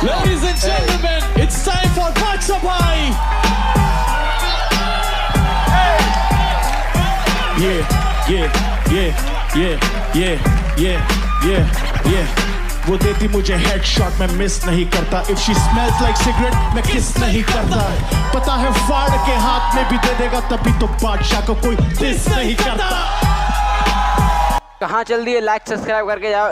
Ladies and gentlemen, it's time for Pachapai. Yeah, yeah, yeah, yeah, yeah, yeah, yeah, yeah. वो देती मुझे headshot मैं miss नहीं करता। If she smells like cigarette मैं kiss नहीं करता। पता है फाड़ के हाथ में भी दे देगा तभी तो बादशाह को कोई दिस नहीं करता। कहाँ चल दिए लाइक सब्सक्राइब करके जाओ।